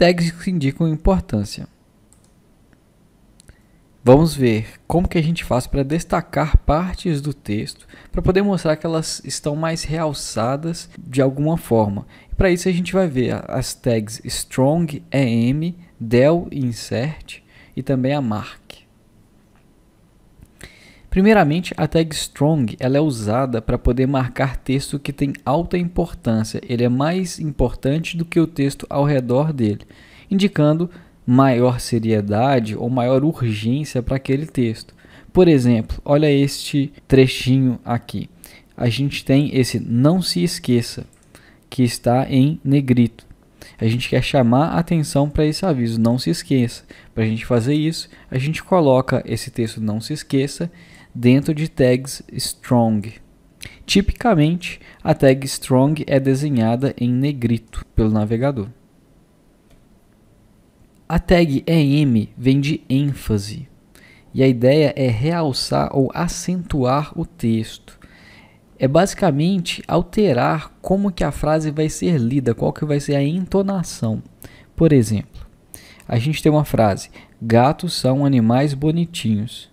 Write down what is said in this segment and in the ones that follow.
tags que indicam importância. Vamos ver como que a gente faz para destacar partes do texto, para poder mostrar que elas estão mais realçadas de alguma forma. Para isso a gente vai ver as tags strong, em, del insert e também a mark. Primeiramente, a tag strong ela é usada para poder marcar texto que tem alta importância. Ele é mais importante do que o texto ao redor dele, indicando maior seriedade ou maior urgência para aquele texto. Por exemplo, olha este trechinho aqui. A gente tem esse não se esqueça, que está em negrito. A gente quer chamar atenção para esse aviso, não se esqueça. Para a gente fazer isso, a gente coloca esse texto não se esqueça dentro de tags strong. Tipicamente, a tag strong é desenhada em negrito pelo navegador. A tag EM vem de ênfase e a ideia é realçar ou acentuar o texto. É basicamente alterar como que a frase vai ser lida, qual que vai ser a entonação. Por exemplo, a gente tem uma frase: gatos são animais bonitinhos.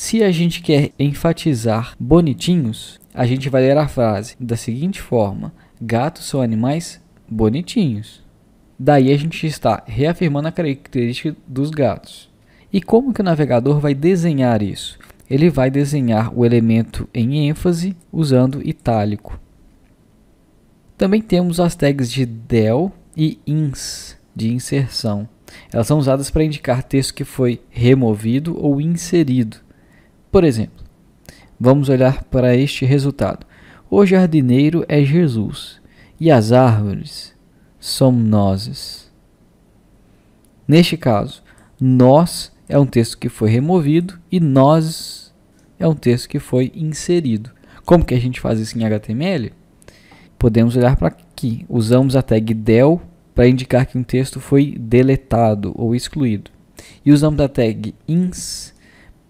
Se a gente quer enfatizar bonitinhos, a gente vai ler a frase da seguinte forma: gatos são animais bonitinhos. Daí a gente está reafirmando a característica dos gatos. E como que o navegador vai desenhar isso? Ele vai desenhar o elemento em ênfase usando itálico. Também temos as tags de del e ins, de inserção. Elas são usadas para indicar texto que foi removido ou inserido. Por exemplo, vamos olhar para este resultado. O jardineiro é Jesus e as árvores somos nós. Neste caso, nós é um texto que foi removido e nós é um texto que foi inserido. Como que a gente faz isso em HTML? Podemos olhar para aqui. Usamos a tag del para indicar que um texto foi deletado ou excluído. E usamos a tag ins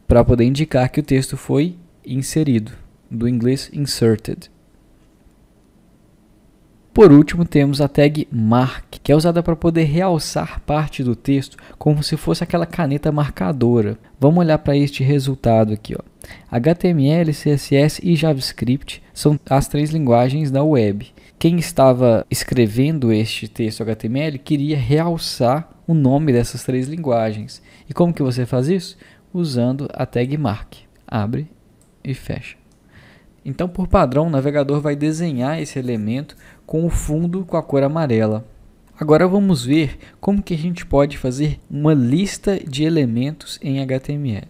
para poder indicar que o texto foi inserido, do inglês inserted. Por último, temos a tag mark, que é usada para poder realçar parte do texto como se fosse aquela caneta marcadora. Vamos olhar para este resultado aqui. Ó. HTML, CSS e JavaScript são as três linguagens da web. Quem estava escrevendo este texto HTML queria realçar o nome dessas três linguagens. E como que você faz isso? Usando a tag mark. Abre e fecha. Então, por padrão, o navegador vai desenhar esse elemento com o fundo com a cor amarela. Agora vamos ver como que a gente pode fazer uma lista de elementos em HTML.